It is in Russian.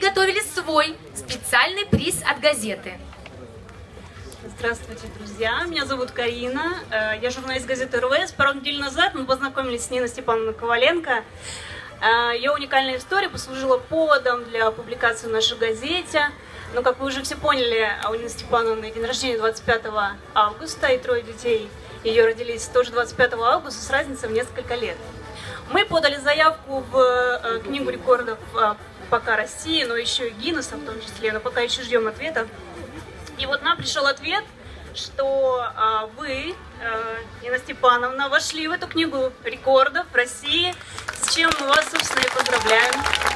приготовили свой специальный приз от газеты. Здравствуйте, друзья. Меня зовут Карина. Э, я журналист газеты РВС. Пару недель назад мы познакомились с Ниной Степановной Коваленко. Э, Ее уникальная история послужила поводом для публикации в нашей газете. Но, как вы уже все поняли, у Нины Степановны день рождения 25 августа, и трое детей ее родились тоже 25 августа с разницей в несколько лет. Мы подали заявку в э, Книгу рекордов пока России, но еще и Гиннесса в том числе, но пока еще ждем ответа. И вот нам пришел ответ, что а, вы, а, Нина Степановна, вошли в эту книгу рекордов России, с чем мы вас, собственно, и поздравляем.